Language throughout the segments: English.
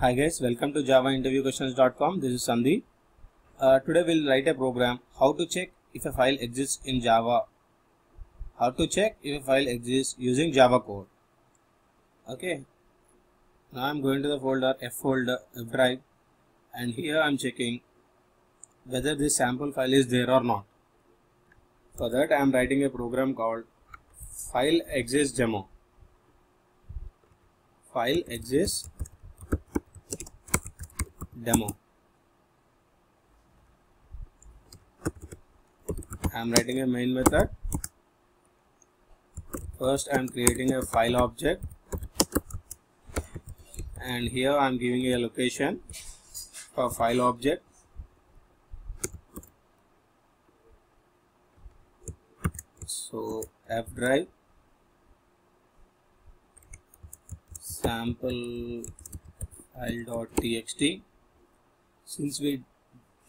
Hi guys, welcome to javainterviewquestions.com. This is Sandeep. Uh, today we'll write a program how to check if a file exists in Java. How to check if a file exists using Java code. Okay. Now I'm going to the folder F folder F drive and here I'm checking whether this sample file is there or not. For that I'm writing a program called file exists demo. File exists demo. I am writing a main method. First I am creating a file object and here I am giving a location for file object. So F drive sample file.txt since we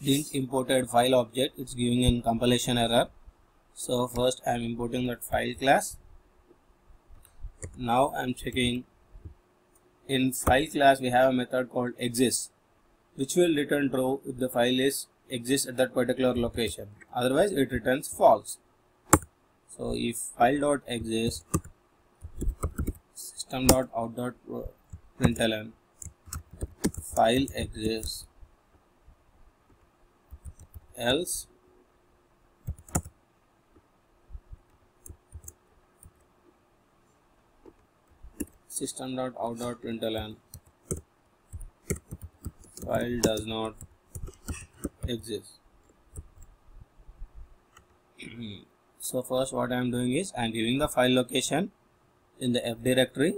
didn't imported file object it's giving an compilation error. So first i'm importing that file class. Now i'm checking. In file class we have a method called exists which will return true if the file is exists at that particular location. Otherwise it returns false. So if file.exist system.out.println file exists else? System.out.println file does not exist. So first what I am doing is I am giving the file location in the F directory.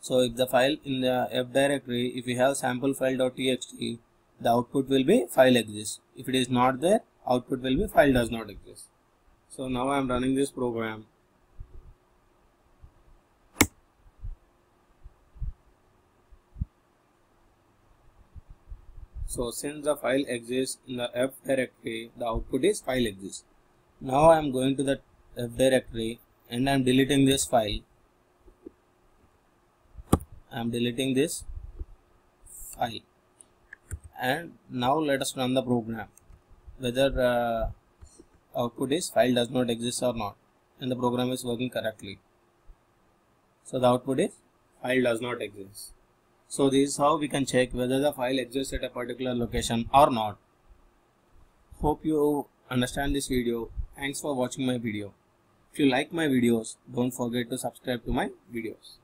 So if the file in the F directory if we have sample file.txt the output will be file exists. If it is not there output will be file does not exist. So now I am running this program. So since the file exists in the F directory the output is file exists. Now I am going to the F directory and I am deleting this file. I am deleting this file and now let us run the program. Whether uh, output is file does not exist or not and the program is working correctly. So the output is file does not exist. So this is how we can check whether the file exists at a particular location or not. Hope you understand this video. Thanks for watching my video. If you like my videos don't forget to subscribe to my videos